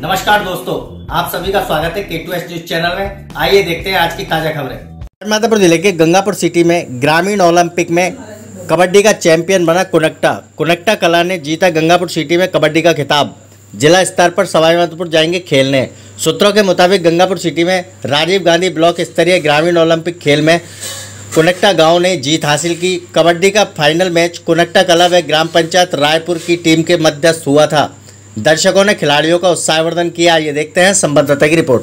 नमस्कार दोस्तों, आप सभी का स्वागत है के टू एस न्यूज़ चैनल में। आइए देखते हैं आज की ताज़ा खबरें। माधोपुर ज़िले के गंगापुर सिटी में ग्रामीण ओलंपिक में कबड्डी का चैंपियन बना कुनक्टा। कुनक्टा कला ने जीता गंगापुर सिटी में कबड्डी का खिताब। जिला स्तर पर सवाई माधोपुर जाएँगे खेलने। सूत्रों के मुताबिक गंगापुर सिटी में राजीव गांधी ब्लॉक स्तरीय ग्रामीण ओलंपिक खेल में कुनक्टा गाँव ने जीत हासिल की। कबड्डी का फाइनल मैच कुनक्टा कला व ग्राम पंचायत रायपुर की टीम के मध्यस्थ हुआ था। दर्शकों ने खिलाड़ियों का उत्साहवर्धन किया। ये देखते हैं संबद्धता की रिपोर्ट।